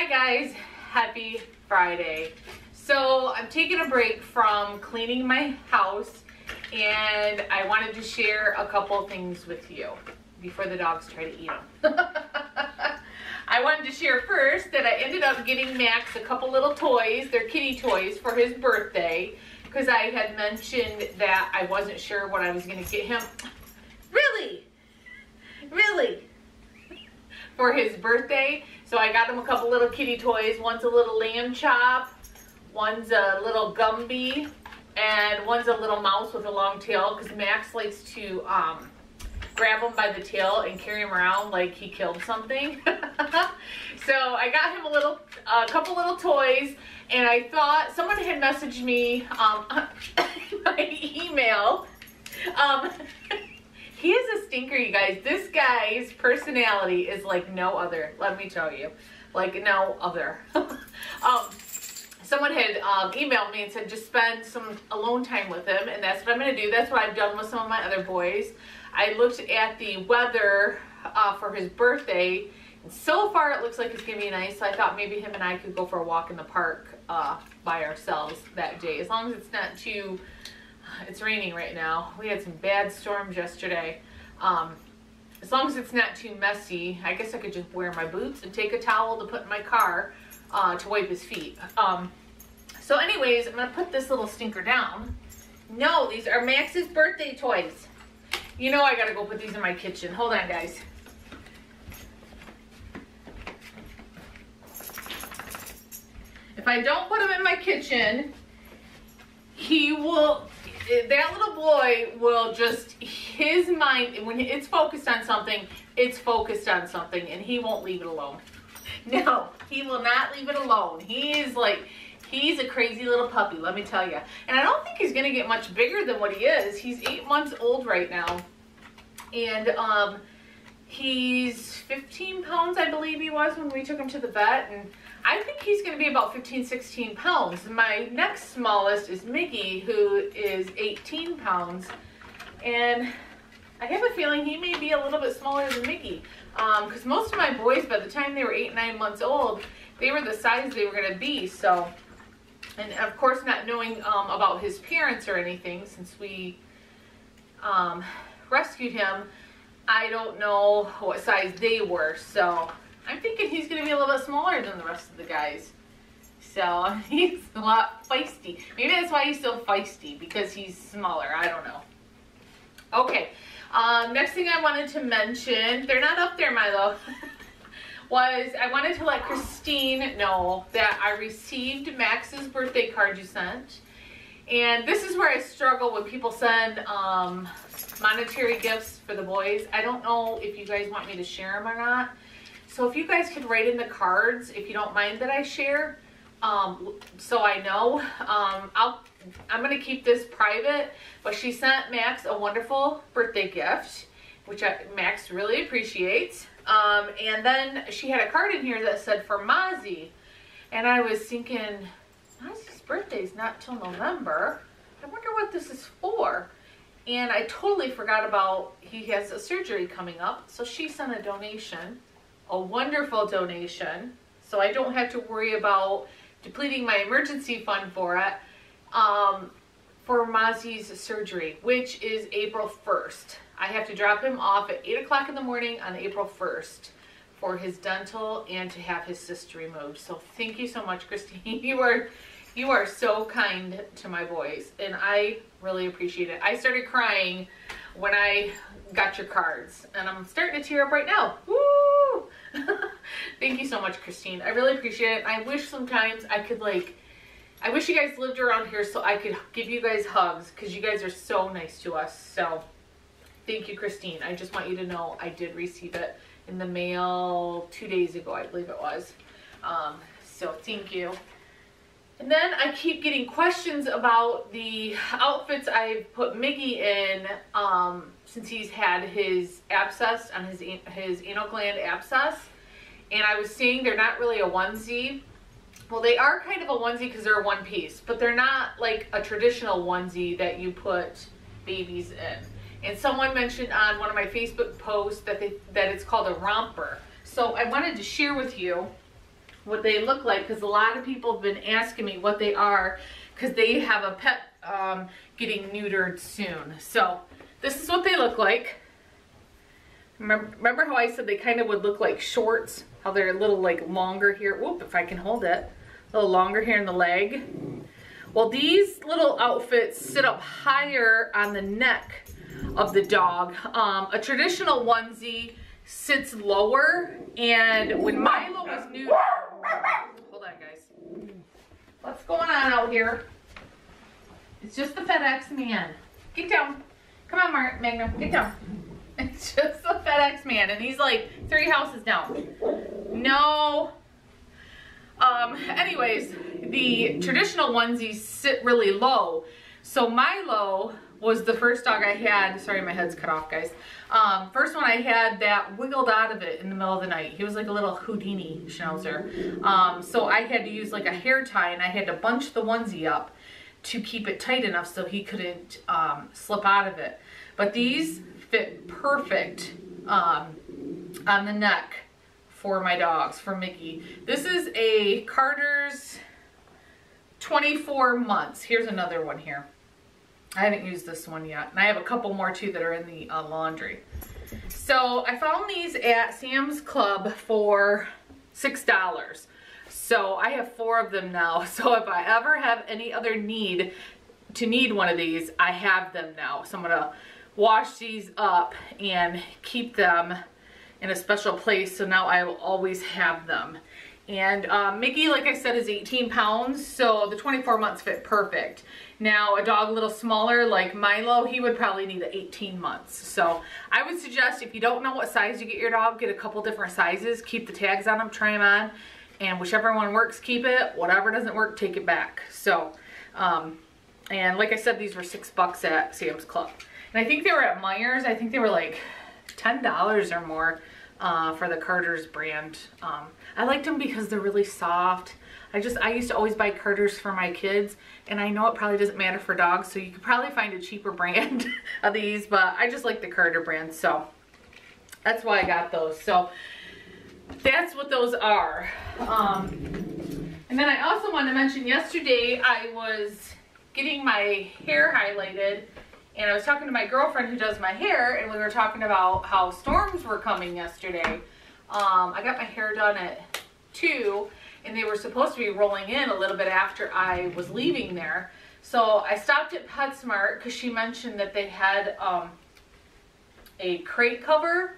Hi guys, happy Friday. So I'm taking a break from cleaning my house and I wanted to share a couple things with you before the dogs try to eat them. I wanted to share first that I ended up getting Max a couple little toys, they're kitty toys for his birthday because I had mentioned that I wasn't sure what I was going to get him. Really? Really? For his birthday. So I got him a couple little kitty toys. One's a little lamb chop. One's a little Gumby. And one's a little mouse with a long tail because Max likes to um, grab him by the tail and carry him around like he killed something. so I got him a little, a couple little toys and I thought someone had messaged me um, my email. Um, he is a stinker, you guys. This guy's personality is like no other. Let me tell you, like no other. um, someone had um, emailed me and said just spend some alone time with him, and that's what I'm going to do. That's what I've done with some of my other boys. I looked at the weather uh, for his birthday. And so far, it looks like it's going to be nice. So I thought maybe him and I could go for a walk in the park uh, by ourselves that day. As long as it's not too, it's raining right now. We had some bad storms yesterday. Um, as long as it's not too messy, I guess I could just wear my boots and take a towel to put in my car uh, to wipe his feet. Um, so anyways, I'm to put this little stinker down. No, these are Max's birthday toys. You know I gotta go put these in my kitchen. Hold on, guys. If I don't put them in my kitchen, he will, that little boy will just, his mind, when it's focused on something, it's focused on something and he won't leave it alone. No, he will not leave it alone. He is like, he's a crazy little puppy, let me tell you. And I don't think he's gonna get much bigger than what he is. He's eight months old right now. And um, he's 15 pounds, I believe he was when we took him to the vet. And I think he's going to be about 15, 16 pounds. My next smallest is Miggy, who is 18 pounds. And I have a feeling he may be a little bit smaller than Miggy. Because um, most of my boys, by the time they were 8, 9 months old, they were the size they were going to be. So, and of course not knowing um, about his parents or anything, since we um, rescued him, I don't know what size they were. So I'm thinking he's going to be a little bit smaller than the rest of the guys. So he's a lot feisty. Maybe that's why he's so feisty, because he's smaller. I don't know. Okay, um, next thing I wanted to mention, they're not up there, Milo, was I wanted to let Christine know that I received Max's birthday card you sent. And this is where I struggle when people send um, monetary gifts for the boys. I don't know if you guys want me to share them or not. So if you guys could write in the cards, if you don't mind that I share, um, so I know. Um, I'll, I'm going to keep this private, but she sent Max a wonderful birthday gift, which I, Max really appreciates. Um, and then she had a card in here that said for Mozzie. And I was thinking, Mozzie's birthday's not till November. I wonder what this is for. And I totally forgot about he has a surgery coming up. So she sent a donation, a wonderful donation. So I don't have to worry about depleting my emergency fund for it. Um, for Mozzie's surgery, which is April 1st. I have to drop him off at 8 o'clock in the morning on April 1st for his dental and to have his cyst removed. So thank you so much, Christine. You are you are so kind to my boys, and I really appreciate it. I started crying when I got your cards, and I'm starting to tear up right now. Woo! Thank you so much, Christine. I really appreciate it. I wish sometimes I could, like, I wish you guys lived around here so I could give you guys hugs, because you guys are so nice to us. So, thank you, Christine. I just want you to know I did receive it in the mail two days ago, I believe it was. Um, so, thank you. And then I keep getting questions about the outfits I've put Miggy in um, since he's had his abscess on his, his anal gland abscess. And I was seeing they're not really a onesie. Well, they are kind of a onesie because they're one piece, but they're not like a traditional onesie that you put babies in. And someone mentioned on one of my Facebook posts that they, that it's called a romper. So I wanted to share with you what they look like because a lot of people have been asking me what they are because they have a pet um, getting neutered soon. So this is what they look like. Remember, remember how I said they kind of would look like shorts? How they're a little like longer here. Whoop, if I can hold it. A little longer here in the leg. Well, these little outfits sit up higher on the neck of the dog. Um, a traditional onesie sits lower, and when Milo was new, hold on guys. What's going on out here? It's just the FedEx man. Get down. Come on, Mark Magnum, get down. It's just the FedEx man, and he's like three houses down. No. Um, anyways, the traditional onesies sit really low. So Milo was the first dog I had. Sorry, my head's cut off, guys. Um, first one I had that wiggled out of it in the middle of the night. He was like a little Houdini schnauzer. Um, so I had to use like a hair tie and I had to bunch the onesie up to keep it tight enough so he couldn't um, slip out of it. But these fit perfect um, on the neck for my dogs, for Miggy. This is a Carter's 24 months. Here's another one here. I haven't used this one yet. And I have a couple more too that are in the uh, laundry. So I found these at Sam's Club for $6. So I have four of them now. So if I ever have any other need to need one of these, I have them now. So I'm gonna wash these up and keep them in a special place. So now I will always have them. And uh, Miggy, like I said, is 18 pounds, so the 24 months fit perfect. Now, a dog a little smaller like Milo, he would probably need the 18 months. So I would suggest if you don't know what size you get your dog, get a couple different sizes, keep the tags on them, try them on, and whichever one works, keep it. Whatever doesn't work, take it back. So, um, and like I said, these were six bucks at Sam's Club. And I think they were at Meijer's. I think they were like $10 or more uh, for the Carter's brand. Um, I liked them because they're really soft. I just, I used to always buy Carter's for my kids and I know it probably doesn't matter for dogs so you could probably find a cheaper brand of these but I just like the Carter brand so that's why I got those. So that's what those are. Um, and then I also want to mention yesterday I was getting my hair highlighted and I was talking to my girlfriend who does my hair and we were talking about how storms were coming yesterday. Um, I got my hair done at 2 and they were supposed to be rolling in a little bit after I was leaving there. So I stopped at PetSmart because she mentioned that they had um, a crate cover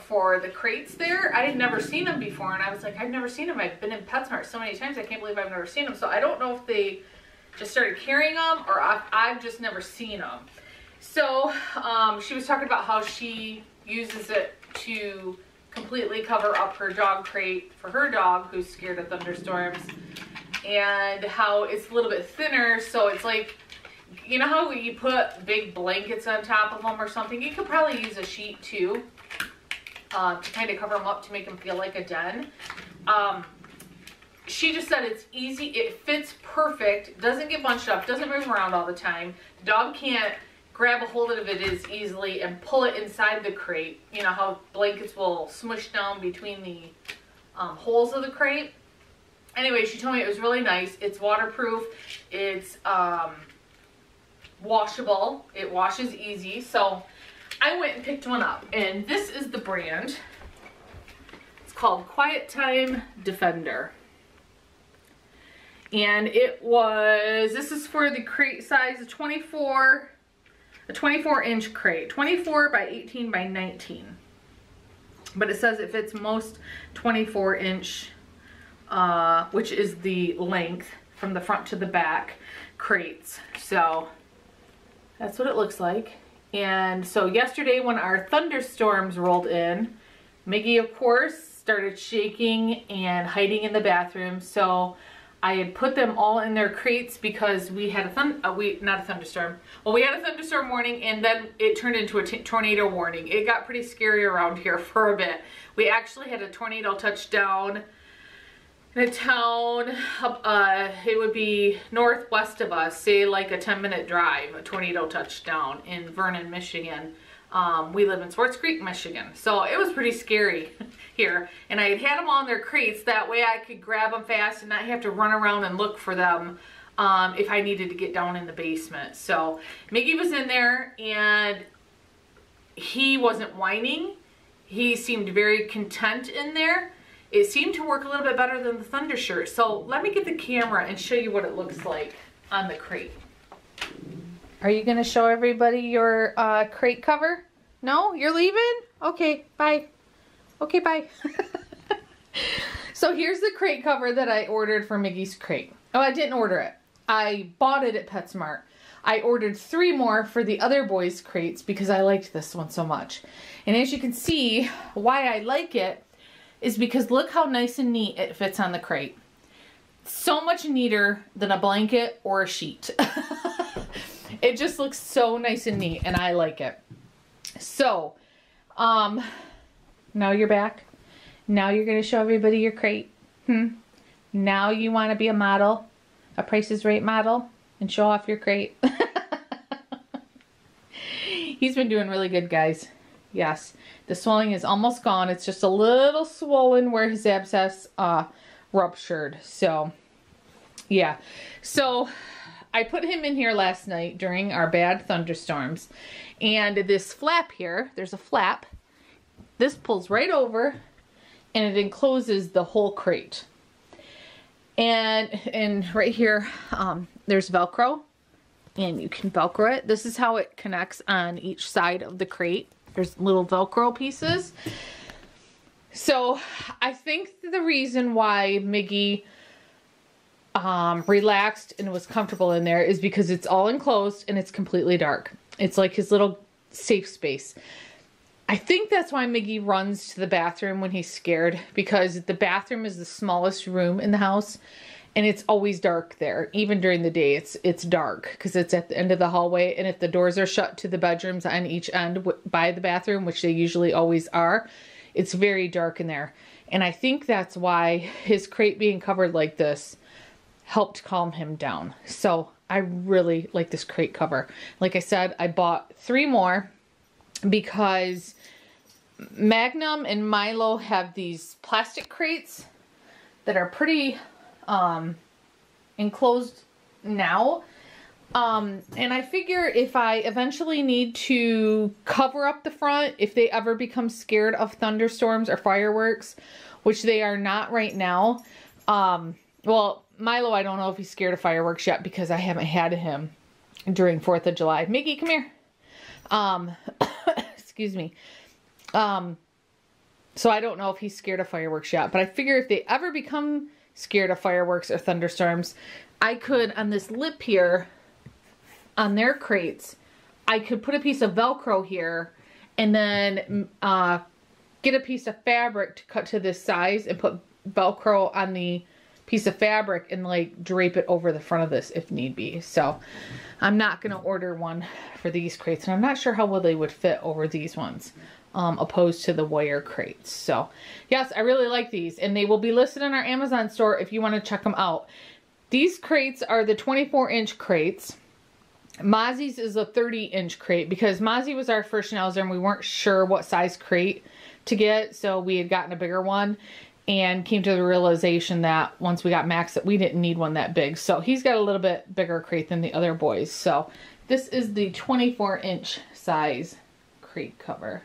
for the crates there. I had never seen them before and I was like, I've never seen them. I've been in PetSmart so many times I can't believe I've never seen them. So I don't know if they just started carrying them or I've, I've just never seen them. So um, she was talking about how she uses it to completely cover up her dog crate for her dog who's scared of thunderstorms and how it's a little bit thinner so it's like you know how you put big blankets on top of them or something you could probably use a sheet too uh, to kind of cover them up to make them feel like a den um, she just said it's easy, it fits perfect, doesn't get bunched up, doesn't move around all the time. The dog can't grab a hold of it as easily and pull it inside the crate. You know how blankets will smush down between the um, holes of the crate. Anyway, she told me it was really nice. It's waterproof. It's um, washable. It washes easy. So I went and picked one up. And this is the brand. It's called Quiet Time Defender and it was this is for the crate size 24 a 24 inch crate. 24 by 18 by 19 but it says it fits most 24 inch uh, which is the length from the front to the back crates. So that's what it looks like. And so yesterday when our thunderstorms rolled in Miggy of course started shaking and hiding in the bathroom. So I had put them all in their crates because we had a thun uh, we not a thunderstorm. Well, we had a thunderstorm warning and then it turned into a tornado warning. It got pretty scary around here for a bit. We actually had a tornado touchdown in a town uh, it would be northwest of us, say like a 10 minute drive, a tornado touchdown in Vernon, Michigan. Um, we live in Swartz Creek, Michigan. So it was pretty scary. here. And I had had them on their crates. That way I could grab them fast and not have to run around and look for them um, if I needed to get down in the basement. So Miggy was in there and he wasn't whining. He seemed very content in there. It seemed to work a little bit better than the Thunder shirt. So let me get the camera and show you what it looks like on the crate. Are you gonna show everybody your uh, crate cover? No, you're leaving? Okay, bye. Okay, bye. so here's the crate cover that I ordered for Miggy's crate. Oh, I didn't order it. I bought it at PetSmart. I ordered three more for the other boys' crates because I liked this one so much. And as you can see, why I like it is because look how nice and neat it fits on the crate. So much neater than a blanket or a sheet. it just looks so nice and neat and I like it. So, um, now you're back. Now you're going to show everybody your crate. Hmm. Now you want to be a model, a Price is Right model, and show off your crate. He's been doing really good, guys. Yes, the swelling is almost gone. It's just a little swollen where his abscess uh, ruptured. So, yeah. So, I put him in here last night during our bad thunderstorms. And this flap here, there's a flap. This pulls right over and it encloses the whole crate. And, and right here, um, there's Velcro and you can Velcro it. This is how it connects on each side of the crate. There's little Velcro pieces. So I think the reason why Miggy um, relaxed and was comfortable in there is because it's all enclosed and it's completely dark. It's like his little safe space. I think that's why Miggy runs to the bathroom when he's scared because the bathroom is the smallest room in the house and it's always dark there. Even during the day, it's it's dark because it's at the end of the hallway and if the doors are shut to the bedrooms on each end by the bathroom, which they usually always are, it's very dark in there. And I think that's why his crate being covered like this helped calm him down. So I really like this crate cover. Like I said, I bought three more because Magnum and Milo have these plastic crates that are pretty um, enclosed now. Um, and I figure if I eventually need to cover up the front, if they ever become scared of thunderstorms or fireworks, which they are not right now, um, well, Milo, I don't know if he's scared of fireworks yet because I haven't had him during 4th of July. Miggy, come here. Um, excuse me. Um, so I don't know if he's scared of fireworks yet, but I figure if they ever become scared of fireworks or thunderstorms, I could, on this lip here, on their crates, I could put a piece of Velcro here and then uh, get a piece of fabric to cut to this size and put Velcro on the piece of fabric and like drape it over the front of this if need be. So I'm not going to order one for these crates and I'm not sure how well they would fit over these ones um, opposed to the wire crates. So yes, I really like these and they will be listed in our Amazon store if you want to check them out. These crates are the 24 inch crates. Mozzie's is a 30 inch crate because Mozzie was our first schnauzer and we weren't sure what size crate to get. So we had gotten a bigger one and came to the realization that once we got Max that we didn't need one that big. So he's got a little bit bigger crate than the other boys. So this is the 24 inch size crate cover.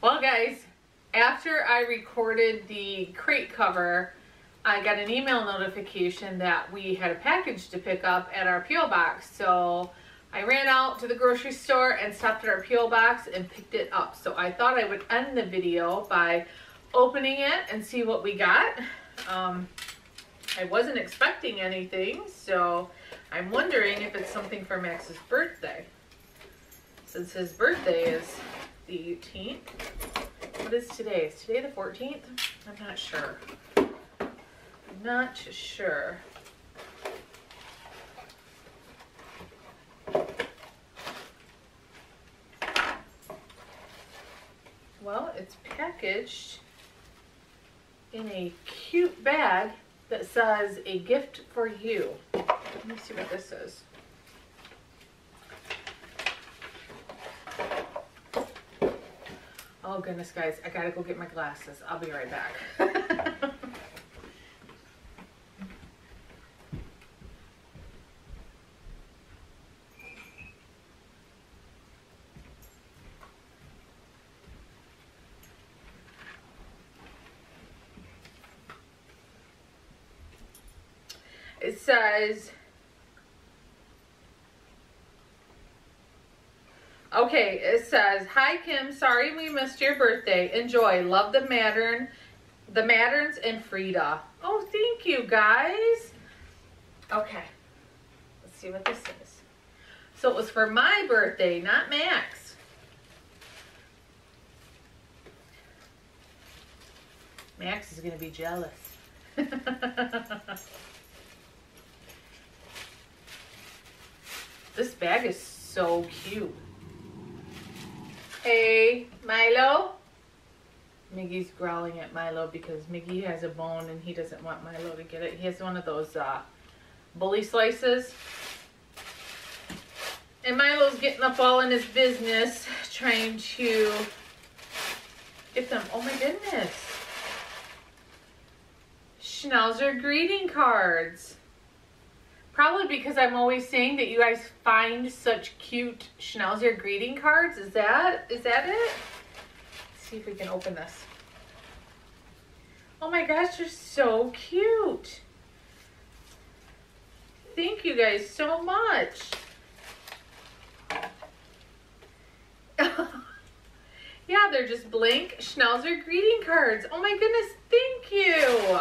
Well guys, after I recorded the crate cover, I got an email notification that we had a package to pick up at our P.O. box. So I ran out to the grocery store and stopped at our P.O. box and picked it up. So I thought I would end the video by opening it and see what we got. Um, I wasn't expecting anything, so I'm wondering if it's something for Max's birthday. Since his birthday is the 18th. What is today? Is today the 14th? I'm not sure. Not sure. Well, it's packaged in a cute bag that says a gift for you. Let me see what this is. Oh goodness, guys, I gotta go get my glasses. I'll be right back. it says Okay, it says, Hi Kim, sorry we missed your birthday. Enjoy. Love the Mattern, the Matterns and Frida. Oh, thank you guys. Okay. Let's see what this is. So it was for my birthday, not Max. Max is going to be jealous. this bag is so cute. Hey, Milo. Miggy's growling at Milo because Miggy has a bone and he doesn't want Milo to get it. He has one of those uh, bully slices. And Milo's getting up all in his business trying to get them. Oh my goodness. Schnauzer greeting cards. Probably because I'm always saying that you guys find such cute Schnauzer greeting cards. Is that, is that it? Let's see if we can open this. Oh my gosh, they're so cute. Thank you guys so much. yeah, they're just blank Schnauzer greeting cards. Oh my goodness, thank you.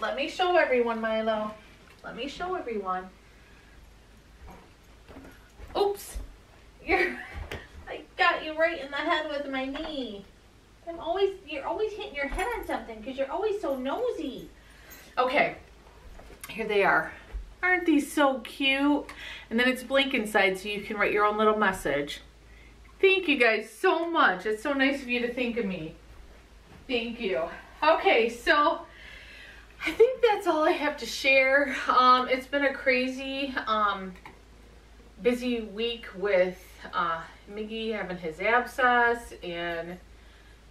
Let me show everyone, Milo. Let me show everyone. Oops. You're, I got you right in the head with my knee. I'm always, you're always hitting your head on something because you're always so nosy. Okay, here they are. Aren't these so cute? And then it's blank inside so you can write your own little message. Thank you guys so much. It's so nice of you to think of me. Thank you. Okay, so I think that's all I have to share. Um, it's been a crazy, um, busy week with uh, Miggy having his abscess and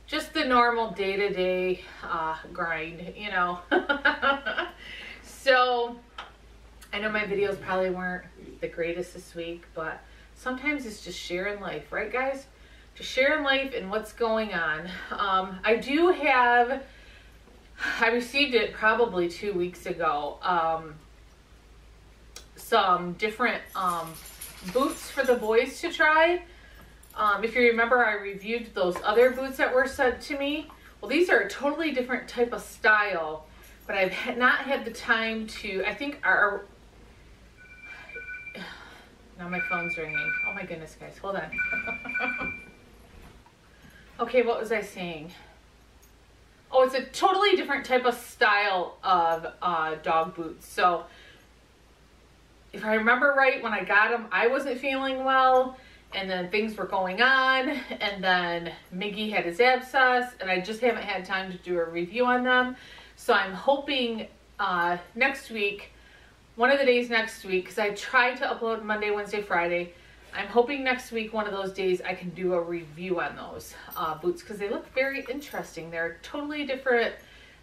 just the normal day-to-day -day, uh, grind, you know. so, I know my videos probably weren't the greatest this week, but sometimes it's just sharing life, right guys? Just sharing life and what's going on. Um, I do have I received it probably two weeks ago. Um, some different um, boots for the boys to try. Um, if you remember, I reviewed those other boots that were sent to me. Well, these are a totally different type of style, but I've not had the time to, I think our, now my phone's ringing. Oh my goodness, guys, hold on. okay, what was I saying? Oh, it's a totally different type of style of uh, dog boots. So if I remember right, when I got them, I wasn't feeling well and then things were going on and then Miggy had his abscess and I just haven't had time to do a review on them. So I'm hoping uh, next week, one of the days next week, because I tried to upload Monday, Wednesday, Friday, I'm hoping next week, one of those days, I can do a review on those uh, boots because they look very interesting. They're totally different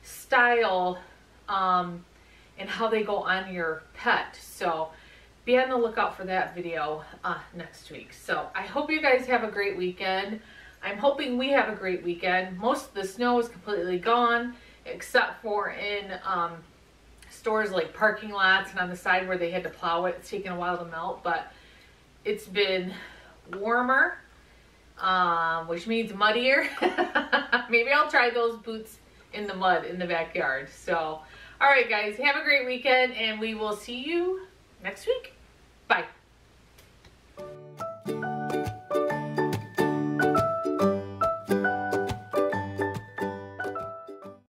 style um, and how they go on your pet. So be on the lookout for that video uh, next week. So I hope you guys have a great weekend. I'm hoping we have a great weekend. Most of the snow is completely gone except for in um, stores like parking lots and on the side where they had to plow it. It's taken a while to melt, but it's been warmer, um, which means muddier. Maybe I'll try those boots in the mud in the backyard. So, all right, guys, have a great weekend, and we will see you next week.